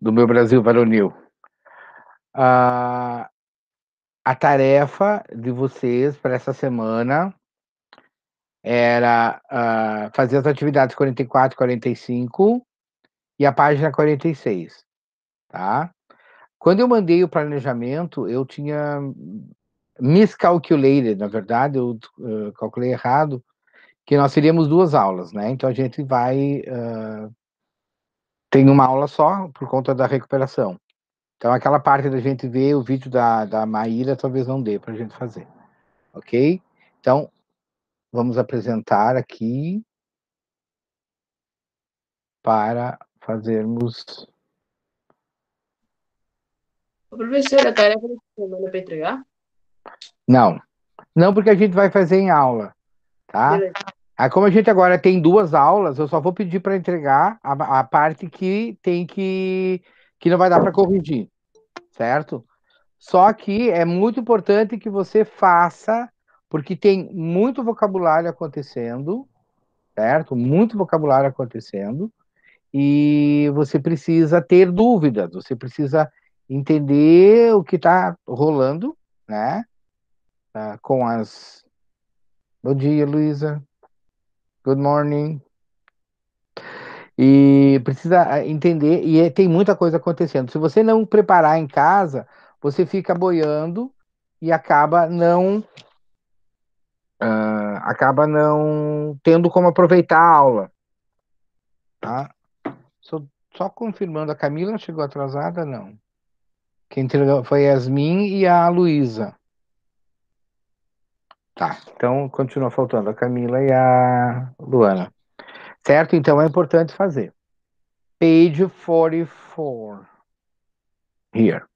do meu Brasil varonil. Uh, a tarefa de vocês para essa semana era uh, fazer as atividades 44, 45 e a página 46, tá? Quando eu mandei o planejamento, eu tinha miscalculated, na verdade, eu uh, calculei errado, que nós teríamos duas aulas, né? Então a gente vai uh, tem uma aula só por conta da recuperação. Então aquela parte da gente ver o vídeo da, da Maíra talvez não dê para a gente fazer, ok? Então vamos apresentar aqui para fazermos. Professor, a tarefa da semana para entregar? Não, não porque a gente vai fazer em aula, tá? Beleza. Aí, como a gente agora tem duas aulas, eu só vou pedir para entregar a, a, parte que tem que que não vai dar para corrigir, certo? Só que é muito importante que você faça, porque tem muito vocabulário acontecendo, certo? Muito vocabulário acontecendo, e você precisa ter dúvidas, você precisa entender o que está rolando, né? Ah, com as. Bom dia, Luísa. Good morning. E precisa ah, entender, e é, tem muita coisa acontecendo. Se você não preparar em casa, você fica boiando e acaba não. Uh, acaba não tendo como aproveitar a aula. Tá? Só, só confirmando, a Camila chegou atrasada? Não. Quem entregou foi a Yasmin e a Luísa. Tá, então continua faltando a Camila e a Luana. Certo? Então é importante fazer. Page 44. Here.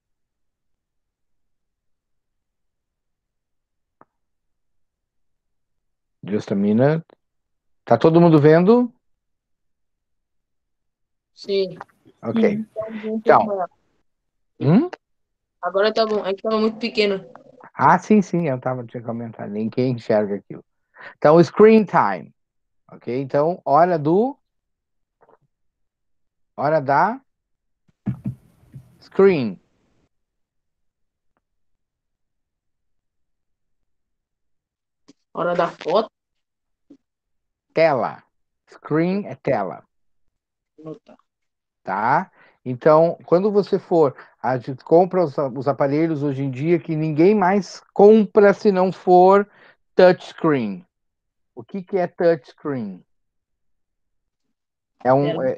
Just a minute. Tá todo mundo vendo? Sim. Ok. Então. Hum? Agora tá bom. É que tava muito pequeno. Ah, sim, sim, eu tava te comentando. Ninguém enxerga aquilo. Então, screen time. Ok? Então, hora do. Hora da. Screen. Hora da foto. Tela. Screen é tela. Tá? Então, quando você for, a gente compra os, os, aparelhos hoje em dia que ninguém mais compra se não for touchscreen. O que, que é touchscreen? É um é, é,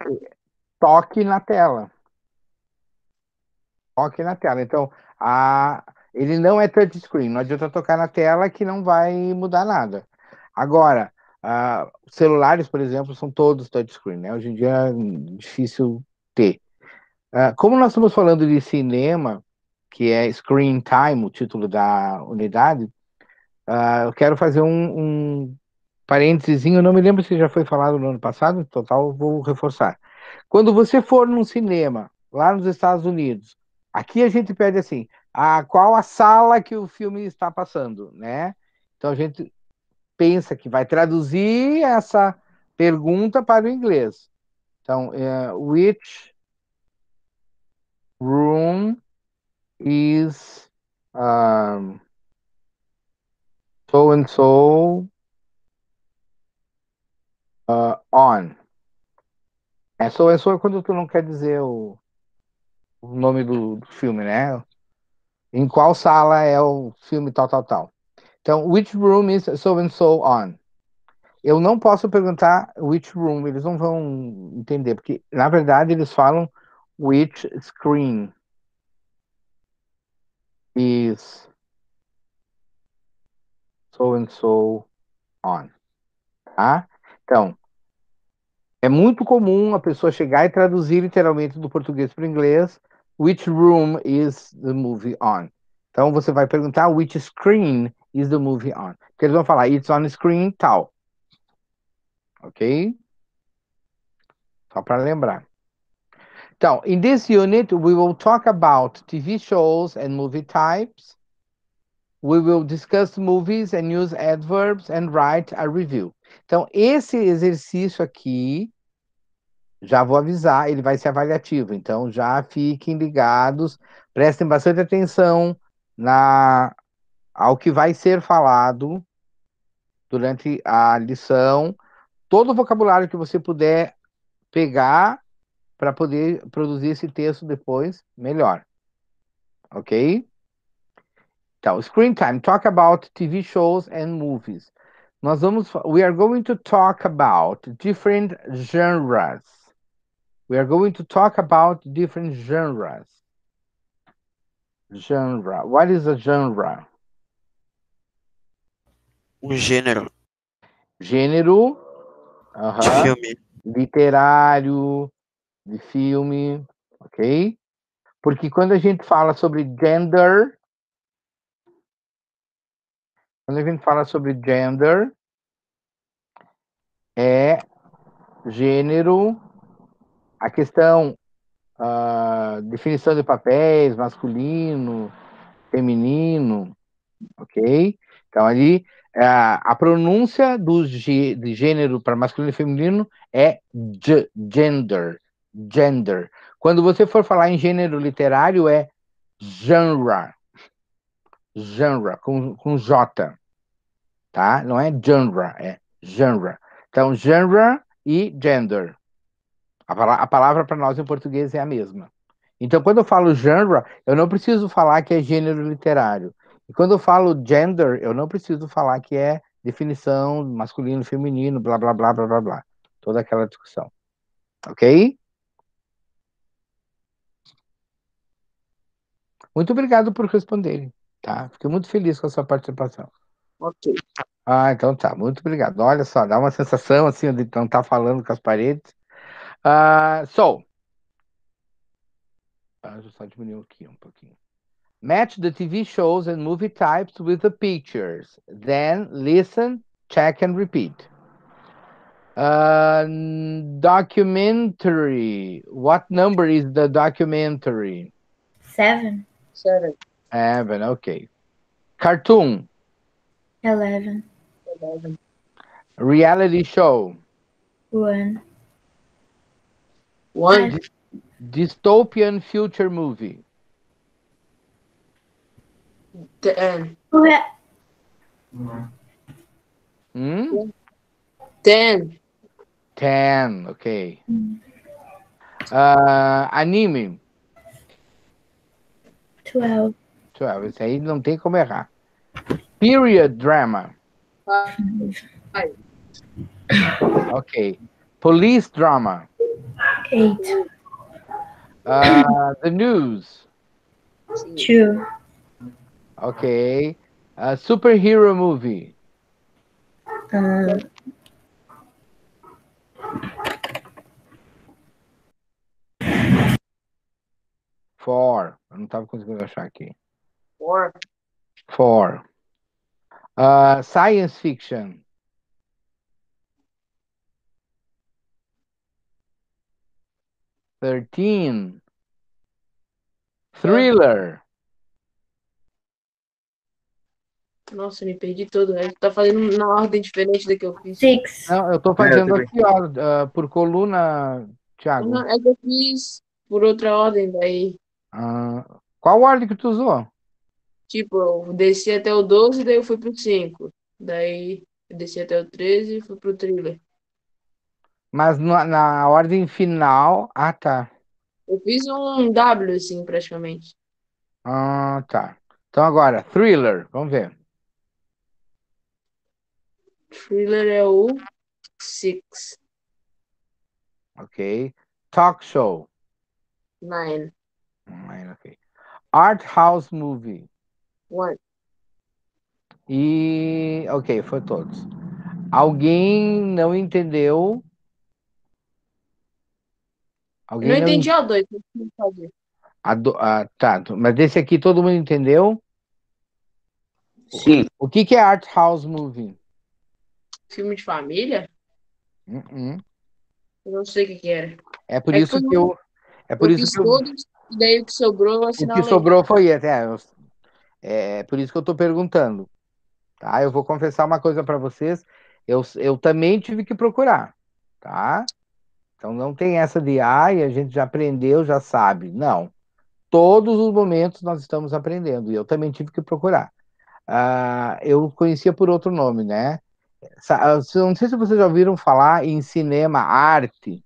toque na tela. Toque na tela. Então, a, ele não é touchscreen. Não adianta tocar na tela que não vai mudar nada. Agora, celulares, por exemplo, são todos touchscreen. Né? Hoje em dia é difícil ter. Uh, como nós estamos falando de cinema, que é Screen Time, o título da unidade, uh, eu quero fazer um, um parênteses, eu não me lembro se já foi falado no ano passado, total vou reforçar. Quando você for num cinema, lá nos Estados Unidos, aqui a gente pede assim, a, qual a sala que o filme está passando, né? Então a gente pensa que vai traduzir essa pergunta para o inglês. Então, uh, which room is um, so and so uh, on. É so and so é quando tu não quer dizer o, o nome do, do filme, né? Em qual sala é o filme tal, tal, tal. Então, which room is so and so on? Eu não posso perguntar which room, eles não vão entender, porque na verdade eles falam which screen is so and so on. Tá? Então, é muito comum a pessoa chegar e traduzir literalmente do português para o inglês which room is the movie on. Então você vai perguntar which screen is the movie on. Porque eles vão falar it's on screen tal. Ok? Só para lembrar. Então, in this unit, we will talk about TV shows and movie types. We will discuss movies and use adverbs and write a review. Então, esse exercício aqui já vou avisar, ele vai ser avaliativo. Então, já fiquem ligados, prestem bastante atenção na ao que vai ser falado durante a lição. Todo o vocabulário que você puder pegar para poder produzir esse texto depois, melhor. Ok? Então, screen time. Talk about TV shows and movies. Nós vamos. We are going to talk about different genres. We are going to talk about different genres. Genre. What is a genre? Um gênero Gênero. de aham, filme. literário, de filme, ok? Porque quando a gente fala sobre gender, quando a gente fala sobre gender, é gênero, a questão, ah, definição de papéis, masculino, feminino, ok? Então ali a, a pronúncia do de gênero para masculino e feminino é ge- gender, gender. Quando você for falar em gênero literário é genre, genre com, com J, tá? Não é genre, é genre. Então genre e gender. A, pala- a palavra para nós em português é a mesma. Então, quando eu falo genre, eu não preciso falar que é gênero literário. E quando eu falo gender, eu não preciso falar que é definição masculino, feminino, blá, blá, blá, blá, blá, blá. Toda aquela discussão. Ok? Muito obrigado por responderem, tá? Fiquei muito feliz com a sua participação. Ok. Ah, então tá, muito obrigado. Olha só, dá uma sensação assim de não estar falando com as paredes. Ah, so, ah, deixa eu só diminuir aqui um pouquinho. Match the TV shows and movie types with the pictures. Then listen, check and repeat. Uh, documentary. What number is the documentary? Seven, Seven. Seven, okay. Cartoon, Eleven. Eleven. reality show, one, One. dystopian future movie. Ten. Ue- Hmm? Ten. Ten, okay. Uh, anime, twelve, 12. Esse aí não tem como errar. Period drama, five, okay. Police drama, eight, uh, the news, two, okay. Uh, superhero movie, um, four. Eu não estava conseguindo achar aqui. Four. Four. Uh, science fiction, thirteen. Thriller, Nossa, me perdi todo. Ele tá fazendo na ordem diferente da que eu fiz. six, Não, eu tô fazendo aqui, ó, ah, por coluna, Thiago. Não, é que eu fiz por outra ordem, daí. Ah, qual ordem que tu usou? Tipo, eu desci até o 12, daí eu fui pro 5. Daí eu desci até o 13 e fui pro thriller. Mas na, na ordem final. Ah, tá. Eu fiz um W, assim, praticamente. Ah, tá. Então agora, thriller, vamos ver. Thriller é o 6. Ok. Talk show. 9. Hum, ok. Art house movie. 1. E. Ok, foi todos. Alguém não entendeu? Eu Alguém não não entendi a 2, o que eu fazer. A do- ah, tá, mas desse aqui todo mundo entendeu? Sim. O que que é art house movie? Filme de família? Hum, hum. Eu não sei o que que era. É por É isso que eu. É por eu isso que eu, todos, daí o que sobrou eu o que assinalei. sobrou foi esse. É, eu- é por isso que eu tô perguntando. Tá? Eu vou confessar uma coisa para vocês. Eu, eu também tive que procurar. Tá? Então não tem essa de ai, a gente já aprendeu, já sabe. Não. Todos os momentos nós estamos aprendendo, e eu também tive que procurar. Ah, eu conhecia por outro nome, né? Sa- Não sei se vocês já ouviram falar em cinema arte,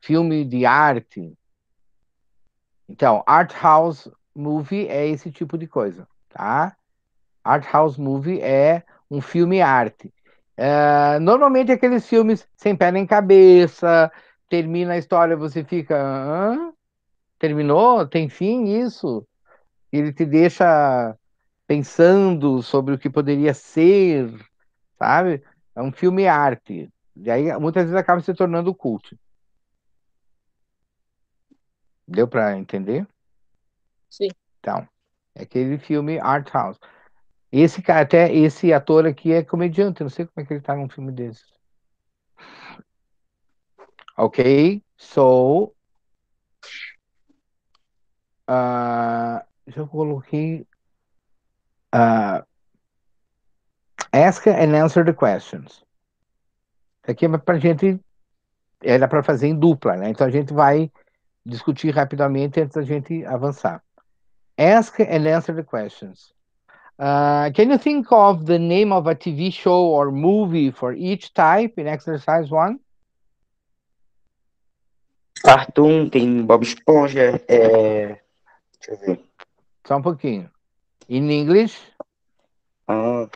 filme de arte. Então, art house movie é esse tipo de coisa, tá? Art house movie é um filme arte. É, normalmente aqueles filmes sem pé nem cabeça, termina a história, você fica, Hã? Terminou? Tem fim isso? Ele te deixa pensando sobre o que poderia ser, sabe? É um filme arte. E aí muitas vezes acaba se tornando cult. Deu para entender? Sim. Então, é aquele filme art house. Esse cara, até esse ator aqui é comediante, não sei como é que ele tá num filme desses. Ok, so. ah, já coloquei. ah, ask and answer the questions. Aqui é pra gente. Era para fazer em dupla, né? Então a gente vai discutir rapidamente antes da gente avançar. Ask and answer the questions. Uh, can you think of the name of a TV show or movie for each type in exercise one? Cartoon, tem Bob Esponja, é... Deixa eu ver. Só um pouquinho. In English, Ah,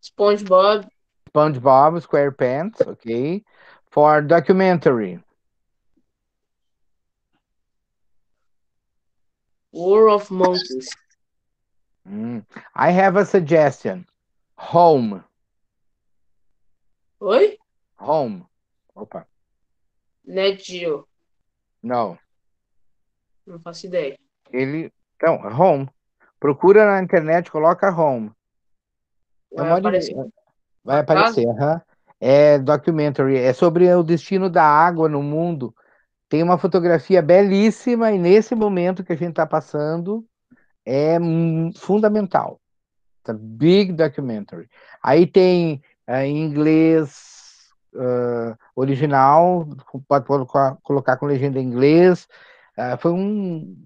SpongeBob, SpongeBob SquarePants, okay. For documentary, War of Monkeys, mm, I have a suggestion. Home, Oi? home. Opa, Net Geo, não. não faço ideia. Ele, então, home. Procura na internet, coloca home. É Vai uma de- aparecer. Vai aparecer. É documentary, é sobre o destino da água no mundo. Tem uma fotografia belíssima e nesse momento que a gente está passando é fundamental. It's a big documentary. Aí tem eh, em inglês ah, original, pode colocar, colocar com legenda em inglês. Ah, foi um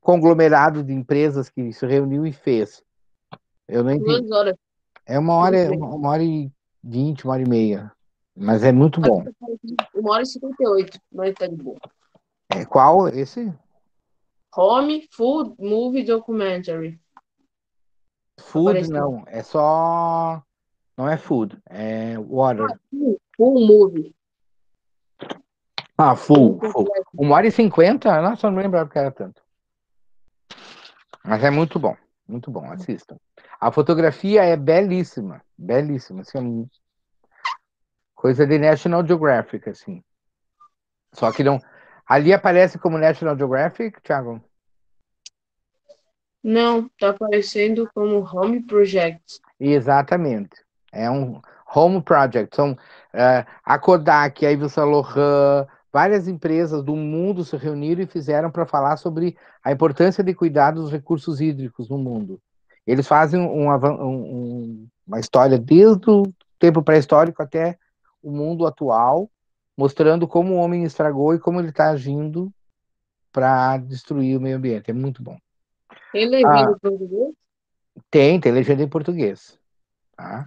conglomerado de empresas que se reuniu e fez. Eu não entendi. Duas horas. É uma hora, uma, uma hora e vinte, uma hora e meia. Mas é muito bom. Uma hora e cinquenta e oito, mas tá de boa. É qual esse? Home Food Movie Documentary. Food não, é só. Não é food, é water. Full Movie. Ah, full, Full full. Uma hora e cinquenta? Nossa, não lembrava que era tanto. Mas é muito bom, muito bom, assistam. A fotografia é belíssima, belíssima. Assim, é coisa de National Geographic, assim. Só que não. Ali aparece como National Geographic, Thiago? Não, tá aparecendo como Home Project. Exatamente. É um home project. São eh, a Kodak, a Yves Saint Laurent, várias empresas do mundo se reuniram e fizeram para falar sobre a importância de cuidar dos recursos hídricos no mundo. Eles fazem um um- um- uma história desde o tempo pré-histórico até o mundo atual, mostrando como o homem estragou e como ele está agindo para destruir o meio ambiente. É muito bom. Tem legenda Ah. em português? Tem, tem legenda em português. Tá?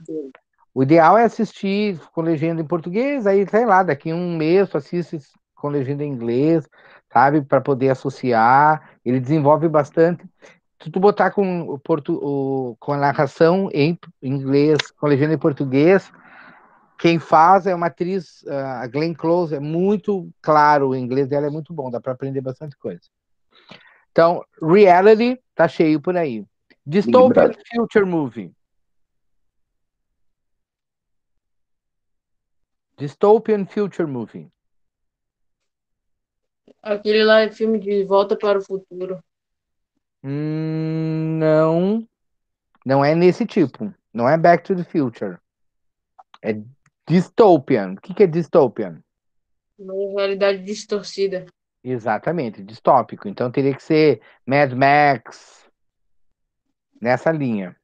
O ideal é assistir com legenda em português, aí, sei lá, daqui a um mês tu assiste com legenda em inglês, sabe, para poder associar. Ele desenvolve bastante. Se tu botar com, o portu, o, com a narração em inglês, com legenda em português, quem faz é uma atriz, ah, a Glenn Close, é muito claro, o inglês dela é muito bom, dá para aprender bastante coisa. Então, reality tá cheio por aí. Dystopian. Future Movie. Dystopian Future Movie. Aquele lá é filme de Volta para o Futuro. Hum, não, não é nesse tipo. Não é Back to the Future. É dystopian. O que que é dystopian? Uma realidade distorcida. Exatamente, distópico. Então teria que ser Mad Max nessa linha,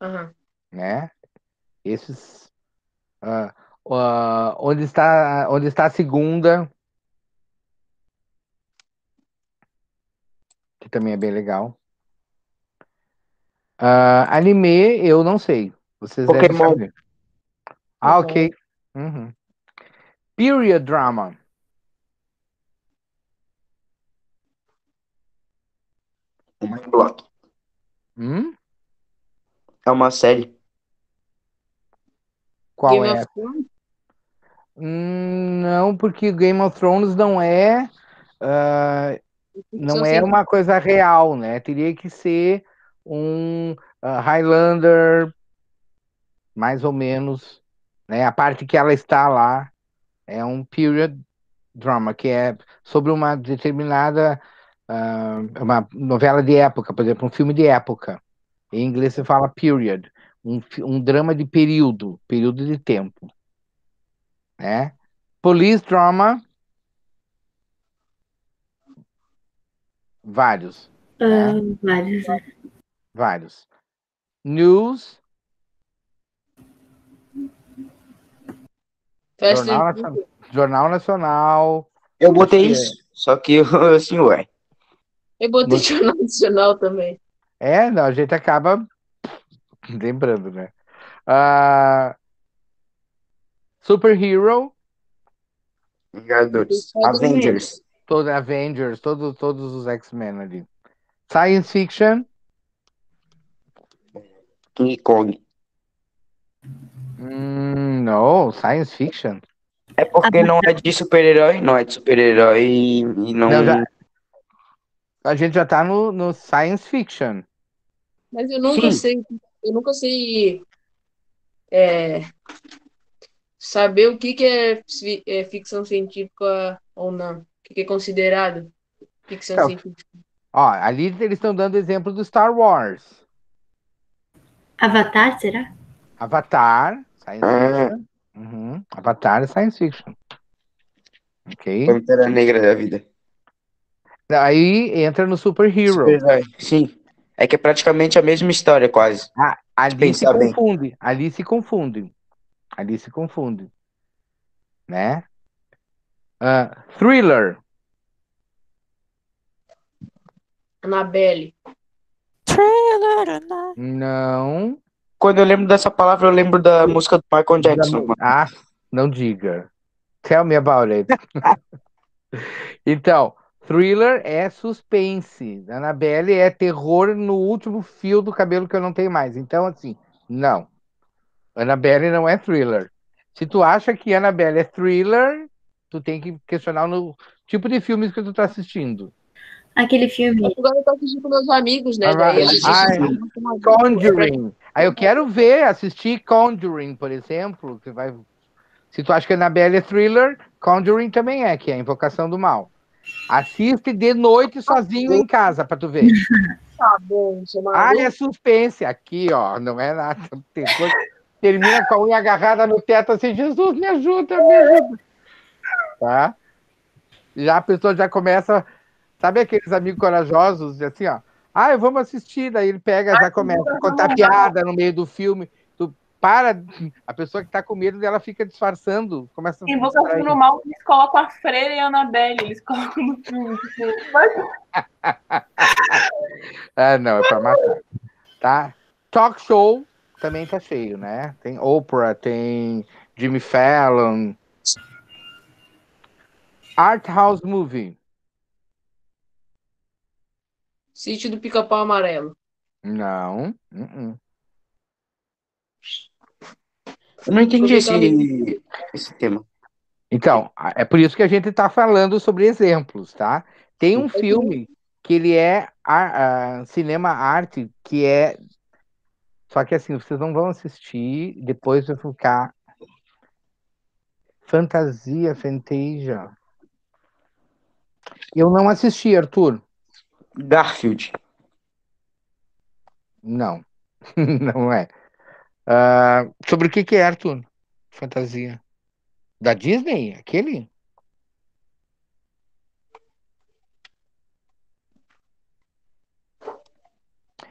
Aham. né? Esses Ah, ah, onde está, onde está a segunda? Que também é bem legal. Ah, anime, eu não sei. Vocês devem Pokémon. saber. Ah, ok. Uhum. Period drama. Mind Block. Hum? É uma série. Qual Game é? of Thrones? Hum, não, porque Game of Thrones não é, ah, não é uma coisa real, né? Teria que ser um ah, Highlander, mais ou menos, né? A parte que ela está lá é um period drama, que é sobre uma determinada ah, uma novela de época, por exemplo, um filme de época. Em inglês se fala period, um, um drama de período, período de tempo, né? Police drama, vários, Ah, vários, né? vários. News, Jornal Nacional, Jornal Nacional, Eu botei é. isso, só que eu, assim, ué. Eu botei No- Jornal Nacional também. É, não, a gente acaba lembrando, né? Ah, Superhero, Vingadores. Avengers. todos Avengers, todos, todos os X-Men ali. Science Fiction, King Kong. Hum, não, Science Fiction. É porque não é de super-herói, não é de super-herói e não. Não, já- A gente já tá no, no Science Fiction. Mas eu nunca Sim. sei, eu nunca sei é, saber o que que é, é ficção científica ou não. O que que é considerado ficção Então, científica. Ó, ali eles estão dando exemplo do Star Wars. Avatar, será? Avatar, Science Ah. Fiction. Uhum, Avatar Science Fiction. Ok? Pantera Negra da vida. Aí entra no Superhero. Super-herói. Sim. É que é praticamente a mesma história, quase. Ah, ali se bem. confunde. Ali se confunde. Ali se confunde. Né? Ah, thriller. Annabelle. Não. Quando eu lembro dessa palavra, eu lembro da música do Michael Jackson. Ah, não diga. Tell me about it. então, thriller é suspense. Annabelle é terror no último fio do cabelo que eu não tenho mais. Então, assim, não. Annabelle não é thriller. Se tu acha que Annabelle é thriller, tu tem que questionar no tipo de filmes que tu tá assistindo. Aquele filme. Agora eu tô assistindo com meus amigos, né? Ah, Daí a vai. gente Ai, assiste com uma- Conjuring. Aí eu quero ver, assistir Conjuring, por exemplo. Que vai... Se tu acha que Annabelle é thriller, Conjuring também é, que é a Invocação do Mal. Assiste de noite sozinho em casa pra tu ver. Tá bom. Ah, é suspense. Aqui, ó, não é nada. Tem coisa- Termina com a unha agarrada no teto assim, Jesus, me ajuda, me ajuda. Tá? Já a pessoa já começa, sabe aqueles amigos corajosos, assim, ó. Ah, vamos assistir, daí ele pega, já começa a contar piada no meio do filme. Tu para, a pessoa que tá com medo dela fica disfarçando, começa a Invocação distrair. do Mal, eles colocam a Freira e a Annabelle, eles colocam no filme. Tipo, Ah, não, é pra matar. Tá? Talk show também tá cheio, né? Tem Oprah, tem Jimmy Fallon. Art House Movie. Sítio do Pica-Pau Amarelo. Não. uh-uh. Eu não entendi esse, esse tema. Então, é por isso que a gente tá falando sobre exemplos, tá? Tem um filme que ele é a- a- cinema arte, que é. Só que assim, vocês não vão assistir, depois vai ficar. Fantasia, Fantasia. Eu não assisti, Arthur. Garfield. Não, não é. Ah, sobre o que que é, Arthur? Fantasia. Da Disney? Aquele?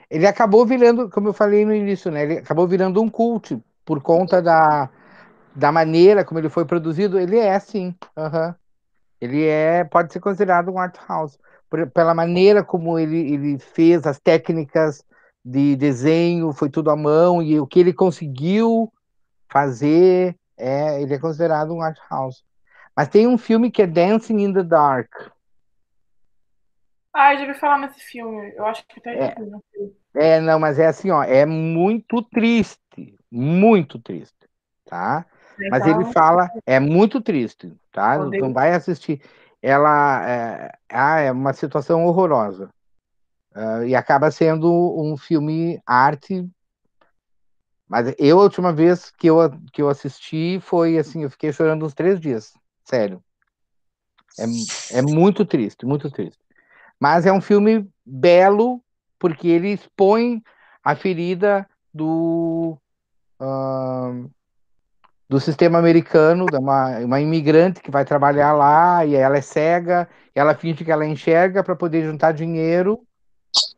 Ele acabou virando, como eu falei no início, né? Ele acabou virando um cult por conta da, da maneira como ele foi produzido, ele é sim. aham. Ele é, pode ser considerado um art house, pela maneira como ele, ele fez as técnicas de desenho, foi tudo à mão, e o que ele conseguiu fazer, é, ele é considerado um art house. Mas tem um filme que é Dancing in the Dark. Ah, eu já ouvi falar nesse filme. Eu acho que até É. sei. É, não, mas é assim, ó, é muito triste, muito triste, tá? Mas Então, ele fala, é muito triste, tá? Não vai assistir. Ela é, ah, é uma situação horrorosa. Ah, e acaba sendo um filme arte. Mas eu, a última vez que eu, que eu assisti, foi assim, eu fiquei chorando uns três dias. Sério. É, é muito triste, muito triste. Mas é um filme belo, porque ele expõe a ferida do, ahn, do sistema americano, uma, uma imigrante que vai trabalhar lá e ela é cega, e ela finge que ela enxerga para poder juntar dinheiro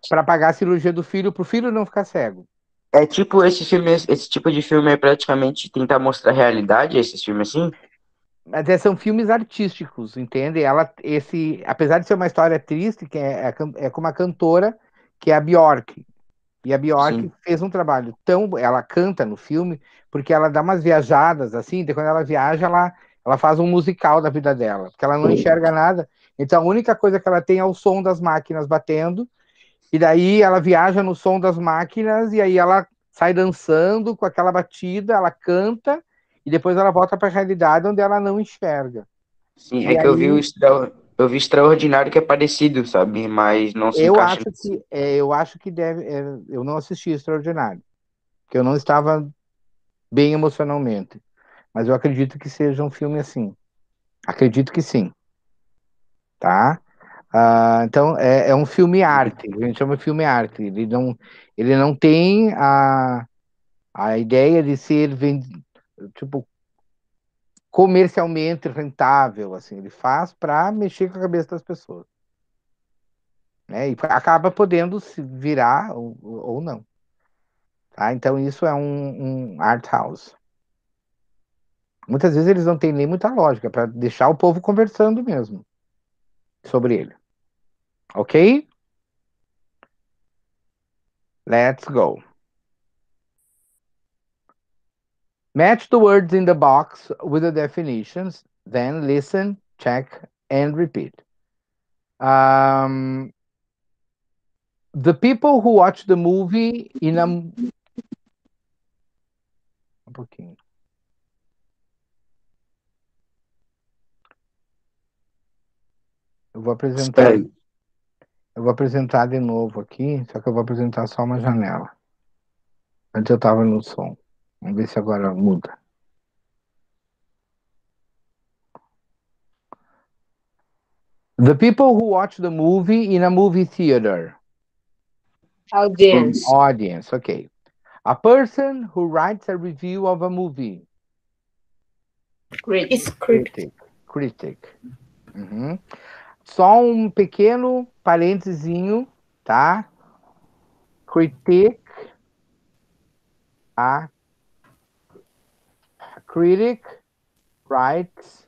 para pagar a cirurgia do filho, para o filho não ficar cego. É tipo esse filme, esse tipo de filme é praticamente tentar mostrar a realidade, esses filmes assim? Mas é, são filmes artísticos, entende? Ela, esse, apesar de ser uma história triste, que é, é, é com uma cantora que é a Bjork. E a Bjork Sim. fez um trabalho tão, ela canta no filme, porque ela dá umas viajadas assim, e quando ela viaja, ela, ela faz um musical da vida dela, porque ela não enxerga nada. Então a única coisa que ela tem é o som das máquinas batendo, e daí ela viaja no som das máquinas e aí ela sai dançando com aquela batida, ela canta e depois ela volta para a realidade onde ela não enxerga. Sim, E é que eu vi aí- o. eu vi Extraordinário que é parecido, sabe? Mas não se Eu encaixa. acho que é, eu acho que deve. é, eu não assisti Extraordinário, porque eu não estava bem emocionalmente. Mas eu acredito que seja um filme assim. Acredito que sim. Tá? Ah, então é, é um filme arte. A gente chama de filme arte. Ele não, ele não tem a, a ideia de ser tipo comercialmente rentável. Assim, ele faz para mexer com a cabeça das pessoas né? E acaba podendo se virar ou, ou não. Tá? Então isso é um, um art house. Muitas vezes eles não têm nem muita lógica para deixar o povo conversando mesmo sobre ele. Ok? Let's go. Match the words in the box with the definitions, then listen, check, and repeat. Um, the people who watch the movie in a. Um pouquinho. Eu vou apresentar. Eu vou apresentar de novo aqui, só que eu vou apresentar só uma janela. Antes eu estava no som. Vamos ver se agora muda. The people who watch the movie in a movie theater. Audience. Audience, okay. A person who writes a review of a movie. Script. Critic. Critic. Uhum. Só um pequeno parentezinho, tá? Critic. A, a critic writes.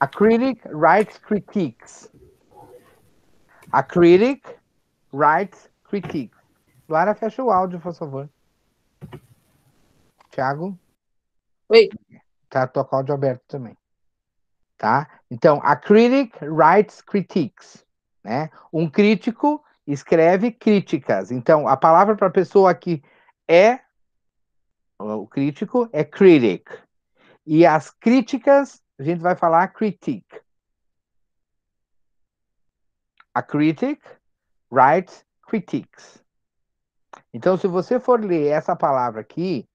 A critic writes critiques. A critic writes critiques. Lara, fecha o áudio, por favor. Thiago? Oi. Tá, com o áudio aberto também. Tá? Então, a critic writes critiques, né? Um crítico escreve críticas. Então, a palavra para a pessoa que é o crítico é critic. E as críticas, a gente vai falar critique. A critic writes critiques. Então, se você for ler essa palavra aqui,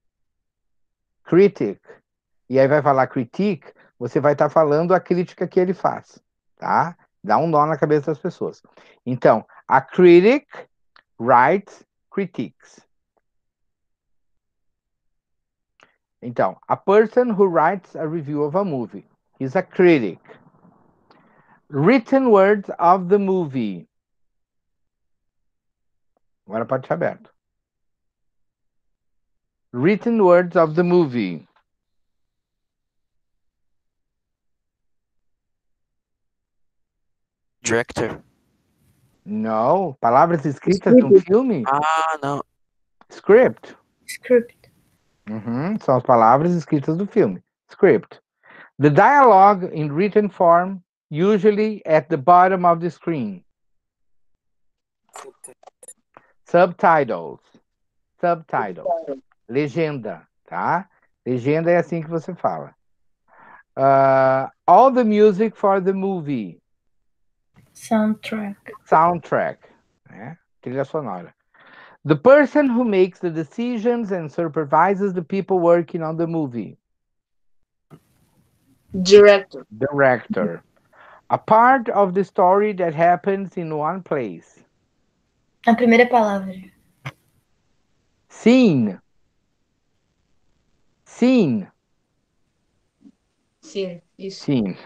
critic, e aí vai falar critique, você vai estar falando a crítica que ele faz, tá? Dá um nó na cabeça das pessoas. Então, a critic writes critiques. Então, a person who writes a review of a movie is a critic. Written words of the movie. Agora pode ser aberto. Written words of the movie. Director. Não. Palavras escritas de um filme? Ah, não. Script. Script. Uhum, São as palavras escritas do filme. Script. The dialogue in written form, usually at the bottom of the screen. Subtitles. Subtitles. Legenda, tá? Legenda é assim que você fala. Uh, all the music for the movie. Soundtrack. Soundtrack. Né? Trilha sonora. The person who makes the decisions and supervises the people working on the movie. Director. Director. A part of the story that happens in one place. A primeira palavra. Scene. Scene. Sim, isso. Scene.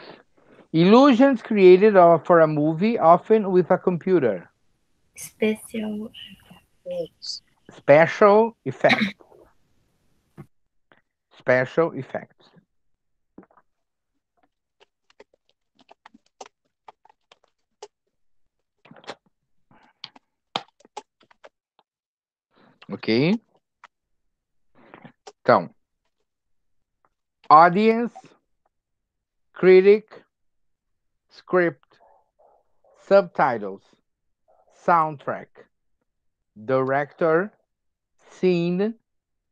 Illusions created for a movie, often with a computer. Especial. Special effects. Special effects. Ok? Então, audience, critic, script, subtitles, soundtrack, director, scene,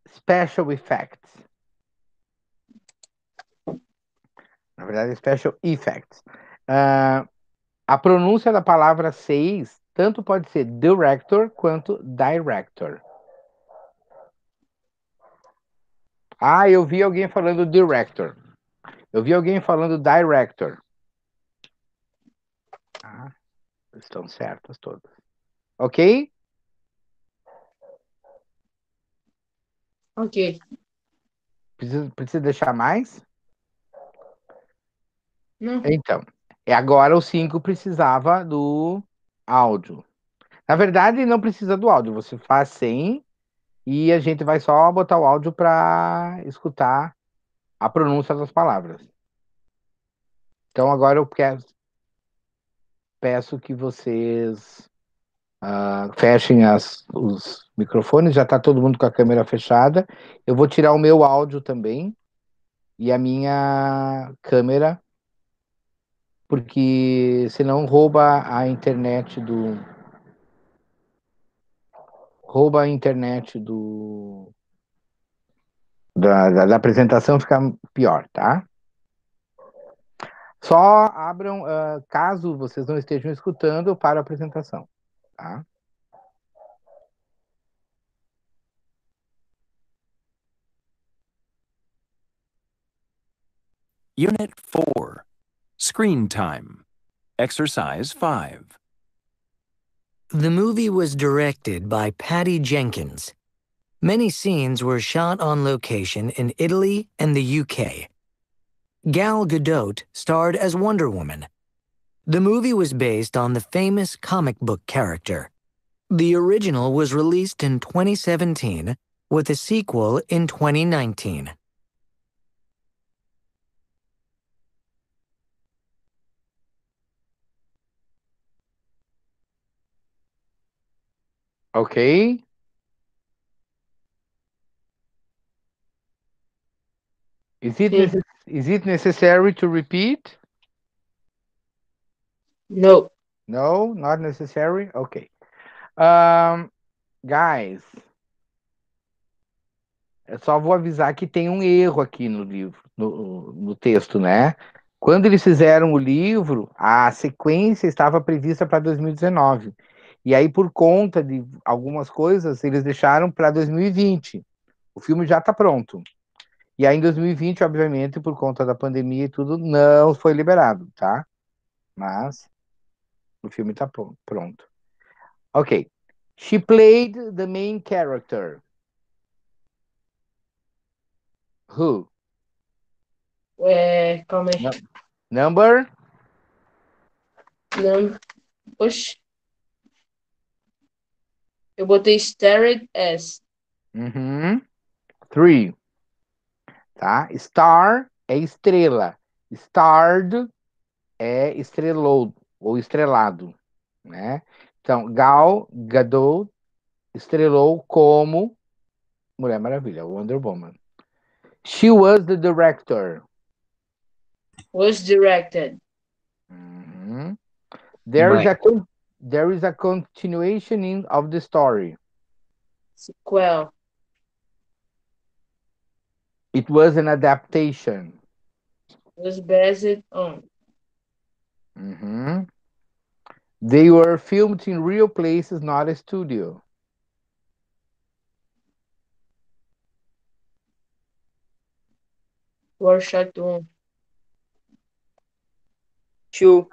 special effects. Na verdade, special effects. Ah, a pronúncia da palavra seis tanto pode ser director quanto director. Ah, eu vi alguém falando director. Eu vi alguém falando director. Ah, estão certas todas. Ok? Ok. Precisa, precisa deixar mais? Não. Então, é agora o 5 precisava do áudio. Na verdade, não precisa do áudio, você faz sem e a gente vai só botar o áudio para escutar a pronúncia das palavras. Então, agora eu peço que vocês ah, fechem as, os microfones, já está todo mundo com a câmera fechada. Eu vou tirar o meu áudio também e a minha câmera porque senão rouba a internet do rouba a internet do da, da, da apresentação fica pior, tá? Só abram, ah, caso vocês não estejam escutando, para a apresentação, tá? Unit 4 Screen Time. Exercise 5. The movie was directed by Patty Jenkins. Many scenes were shot on location in Italy and the UK. Gal Gadot starred as Wonder Woman. The movie was based on the famous comic book character. The original was released in 2017 with a sequel in 2019. Ok? Is it, Sim. necess- is it necessary to repeat? No. No, not necessary? Okay. Um, guys, eu só vou avisar que tem um erro aqui no livro, no, no texto, né? Quando eles fizeram o livro, a sequência estava prevista para 2019. E aí, por conta de algumas coisas, eles deixaram para 2020. O filme já está pronto. E aí, em 2020, obviamente, por conta da pandemia e tudo, não foi liberado, tá? Mas o filme está pronto. Ok. She played the main character. Who? É, calma aí. Number? Não. Oxi. Eu botei stared as. Uhum. Three. Tá? Star é estrela. Starred é estrelou ou estrelado, né? Então, Gal Gadot estrelou como Mulher Maravilha, Wonder Woman. She was the director. Was directed. Mhm. There is a there is a continuation in, of the story. Sequel. It was an adaptation. Was based on. Mhm. They were filmed in real places, not a studio. Were shot on. Two.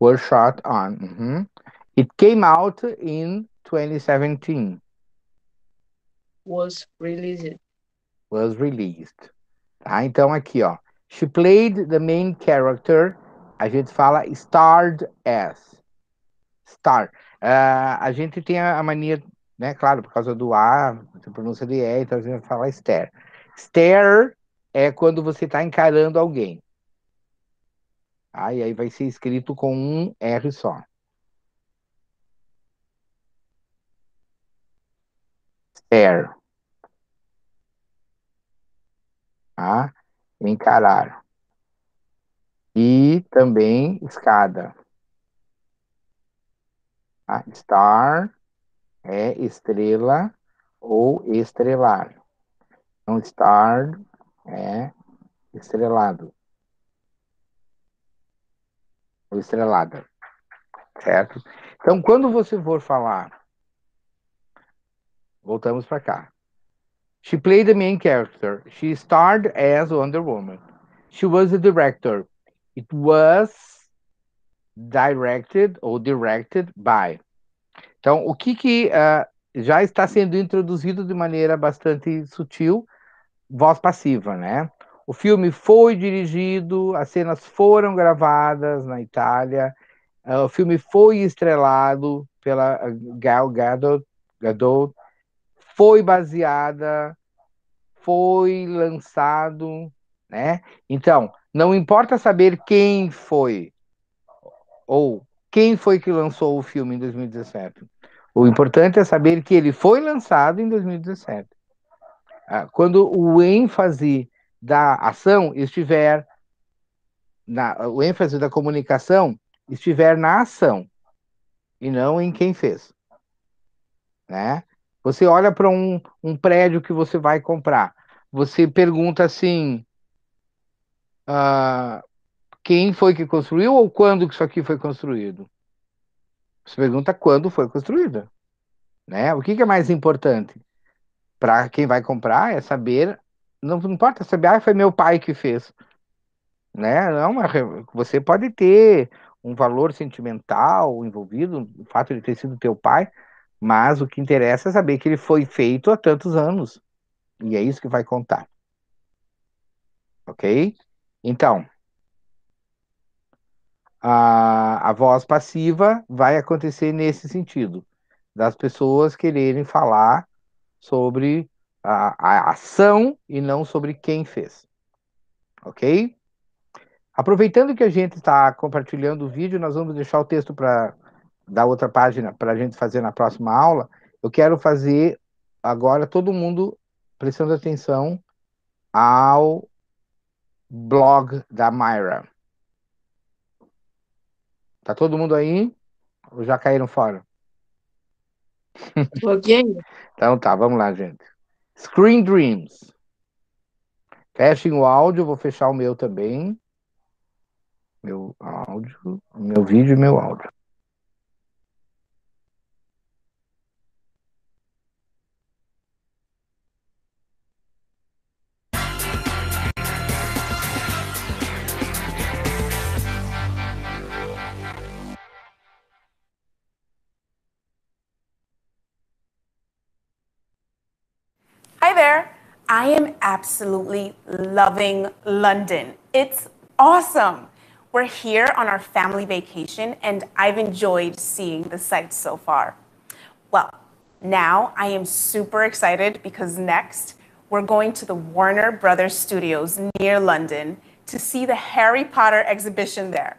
Were shot on. mhm. It came out in 2017. Was released. Was released. Tá? Então aqui, ó. She played the main character. A gente fala starred as. Star. Ah, a gente tem a, mania, né? Claro, por causa do A, você pronuncia de E, então a gente fala stare. Stare é quando você está encarando alguém. Tá? E aí vai ser escrito com um R só. Stare. Tá? Encarar. E também escada. Tá? Star é estrela ou estrelar. Então, star é estrelado. Ou estrelada. Certo? Então, quando você for falar, voltamos para cá. She played the main character. She starred as Wonder Woman. She was the director. It was directed ou directed by. Então, o que, que ah, já está sendo introduzido de maneira bastante sutil, voz passiva, né? O filme foi dirigido, as cenas foram gravadas na Itália, ah, o filme foi estrelado pela ah, Gal Gadot, Gadot foi baseada, foi lançado, né? Então, não importa saber quem foi ou quem foi que lançou o filme em 2017. O importante é saber que ele foi lançado em 2017. Ah, Quando o ênfase da ação estiver na, o ênfase da comunicação estiver na ação e não em quem fez, né? Você olha para um, um prédio que você vai comprar, você pergunta assim, ah, quem foi que construiu ou quando que isso aqui foi construído? Você pergunta quando foi construída, né? O que que é mais importante para quem vai comprar é saber, não, não importa saber, ah, foi meu pai que fez, né? Não, mas você pode ter um valor sentimental envolvido, o fato de ter sido teu pai, mas o que interessa é saber que ele foi feito há tantos anos. E é isso que vai contar. Ok? Então, a, a voz passiva vai acontecer nesse sentido, das pessoas quererem falar sobre a, a ação e não sobre quem fez. Ok? Aproveitando que a gente está compartilhando o vídeo, nós vamos deixar o texto para da outra página para a gente fazer na próxima aula. Eu quero fazer agora todo mundo prestando atenção ao blog da Myra. Tá todo mundo aí? Ou já caíram fora? Ainda. Então tá, vamos lá, gente. Screen Dreams. Fechem o áudio, vou fechar o meu também. Meu áudio, meu vídeo e meu áudio. I am absolutely loving London. It's awesome. We're here on our family vacation, and I've enjoyed seeing the sights so far. Well, now I am super excited because next we're going to the Warner Brothers Studios near London to see the Harry Potter exhibition there.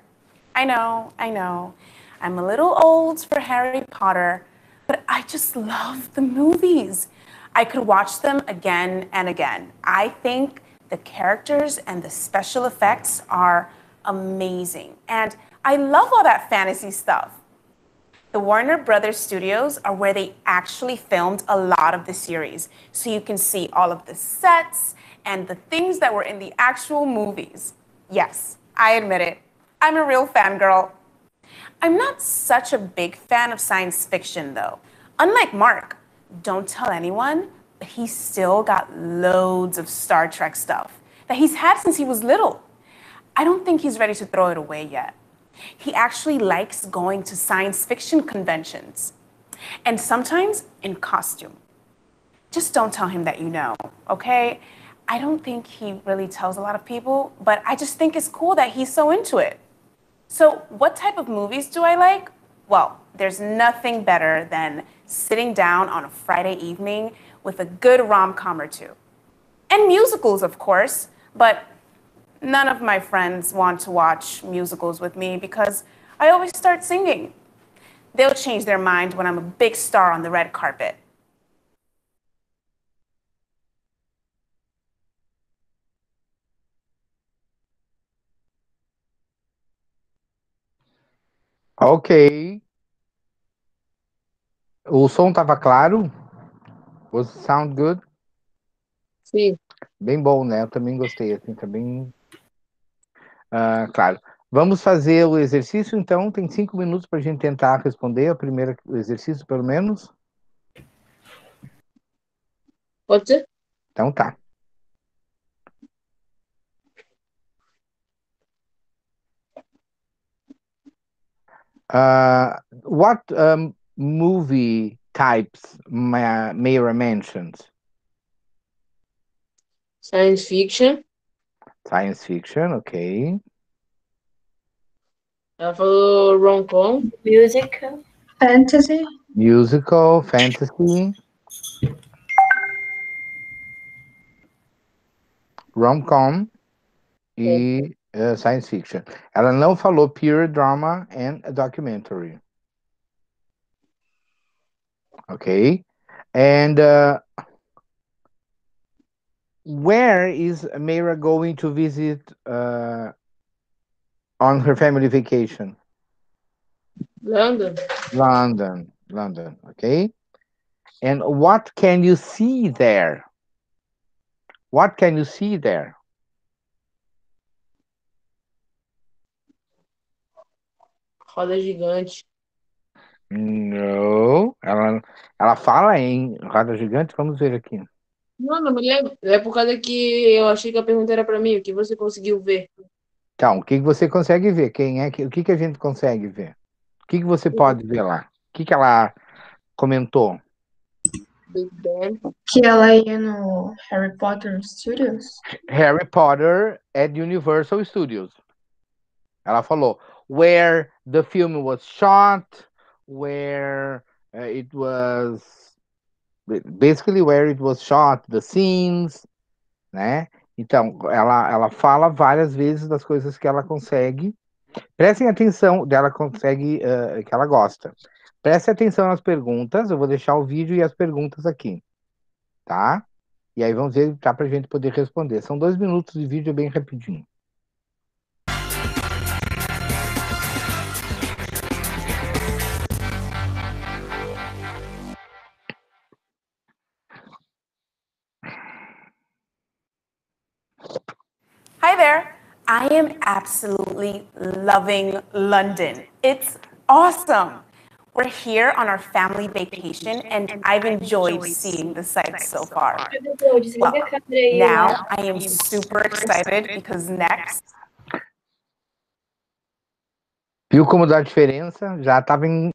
I know, I know. I'm a little old for Harry Potter, but I just love the movies. I could watch them again and again. I think the characters and the special effects are amazing. And I love all that fantasy stuff. The Warner Brothers studios are where they actually filmed a lot of the series. So you can see all of the sets and the things that were in the actual movies. Yes, I admit it. I'm a real fangirl. I'm not such a big fan of science fiction, though. Unlike Mark, don't tell anyone, but he's still got loads of Star Trek stuff that he's had since he was little. I don't think he's ready to throw it away yet. He actually likes going to science fiction conventions and sometimes in costume. Just don't tell him that you know, okay? I don't think he really tells a lot of people, but I just think it's cool that he's so into it. So, what type of movies do I like? Well, there's nothing better than sitting down on a Friday evening with a good rom com or two. And musicals, of course, but none of my friends want to watch musicals with me because I always start singing. They'll change their mind when I'm a big star on the red carpet. Ok. O som estava claro? Was sound good? Sim. Bem bom, né? Eu também gostei, assim, tá bem ah, claro. Vamos fazer o exercício, então. Tem cinco minutos para a gente tentar responder o primeiro exercício, pelo menos. Pode ser? Então tá. Uh, what um, movie types Ma- Mayra mentioned? Science fiction. Science fiction, ok. Ela falou rom-com. Musical. Fantasy. Musical, fantasy. Rom-com e uh, science fiction. Ela não falou pure drama and a documentary. Okay. And uh, where is Mayra going to visit uh, on her family vacation? London. London, London, okay. And what can you see there? What can you see there? Roda gigante. No, ela, ela fala em roda gigante, vamos ver aqui. Não, não me lembro. É por causa que eu achei que a pergunta era para mim. O que você conseguiu ver? Então, o que você consegue ver? Quem é que, o que que a gente consegue ver? O que que você pode ver lá? O que que ela comentou? Que ela ia no Harry Potter Studios. Harry Potter at Universal Studios. Ela falou where the film was shot, where uh, it was basically where it was shot, the scenes, né? Então, ela, ela fala várias vezes das coisas que ela consegue. Prestem atenção, dela consegue, uh, que ela gosta. Prestem atenção nas perguntas, eu vou deixar o vídeo e as perguntas aqui, tá? E aí vamos ver, tá pra gente poder responder. São dois minutos de vídeo bem rapidinho. Am absolutely loving London. It's awesome. We're here on our family vacation, and I've enjoyed seeing the sights so far. Professor, desliga a câmera aí. Now I am super excited because next Viu como dá diferença? Já tava em.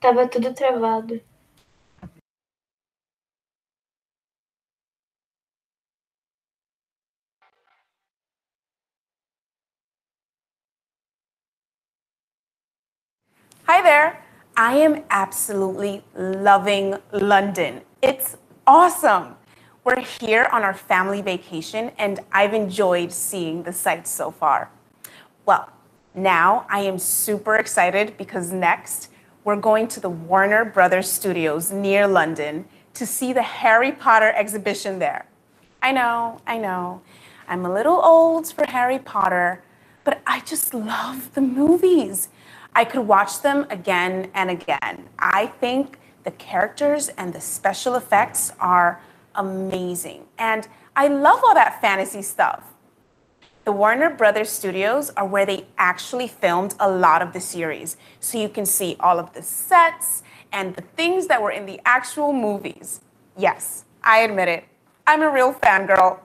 Tava tudo travado. Hi there. I am absolutely loving London. It's awesome. We're here on our family vacation, and I've enjoyed seeing the sights so far. Well, now I am super excited because next we're going to the Warner Brothers Studios near London to see the Harry Potter exhibition there. I know, I know. I'm a little old for Harry Potter, but I just love the movies. I could watch them again and again. I think the characters and the special effects are amazing. And I love all that fantasy stuff. The Warner Brothers studios are where they actually filmed a lot of the series. So you can see all of the sets and the things that were in the actual movies. Yes, I admit it. I'm a real fangirl.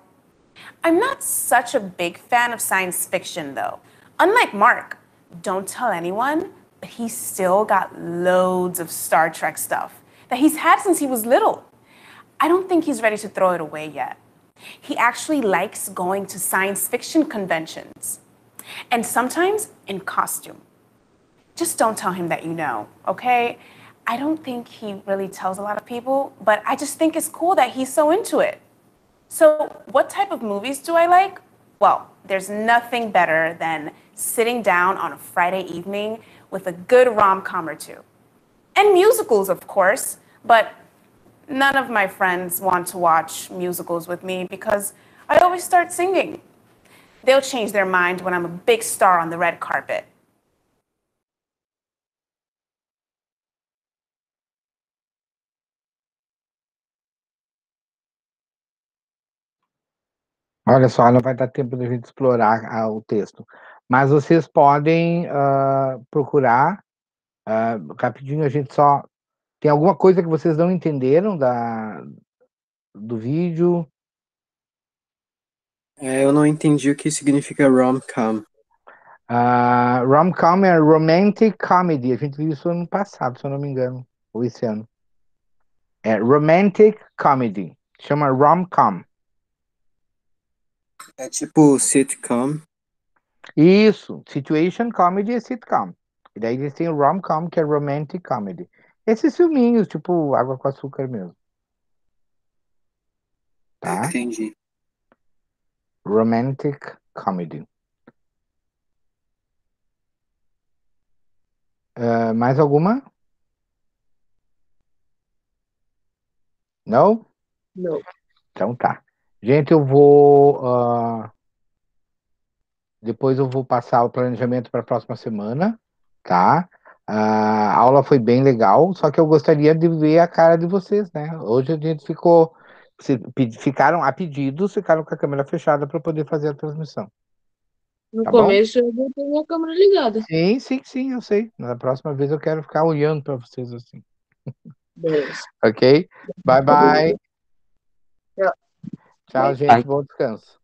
I'm not such a big fan of science fiction, though. Unlike Mark, don't tell anyone, but he's still got loads of Star Trek stuff that he's had since he was little. I don't think he's ready to throw it away yet. He actually likes going to science fiction conventions and sometimes in costume. Just don't tell him that you know, okay? I don't think he really tells a lot of people, but I just think it's cool that he's so into it. So, what type of movies do I like? Well, there's nothing better than sitting down on a Friday evening with a good rom com or two. And musicals, of course, but none of my friends want to watch musicals with me because I always start singing. They'll change their mind when I'm a big star on the red carpet. Olha só, não vai dar tempo de a gente explorar ah, o texto. Mas vocês podem ah, procurar. ah, rapidinho, a gente só. Tem alguma coisa que vocês não entenderam da, do vídeo? É, eu não entendi o que significa rom-com. Ah, rom-com é romantic comedy. A gente viu isso ano passado, se eu não me engano. Ou esse ano. É romantic comedy. Chama rom-com. É tipo sitcom. Isso, situation comedy é sitcom. E daí eles têm o rom-com, que é romantic comedy. Esses filminhos, tipo Água com Açúcar mesmo. Tá? Entendi. Romantic comedy. Ah, mais alguma? Não? Não. Então tá. Gente, eu vou. ah, Depois eu vou passar o planejamento para a próxima semana, tá? A aula foi bem legal, só que eu gostaria de ver a cara de vocês, né? Hoje a gente ficou. se- Ficaram a pedidos, ficaram com a câmera fechada para poder fazer a transmissão. No Tá bom? começo eu botei minha câmera ligada. Sim, sim, sim, eu sei. Na próxima vez eu quero ficar olhando para vocês assim. Beleza. Ok? Bye, bye. Tchau. Tchau, Bye. gente. Bom descanso.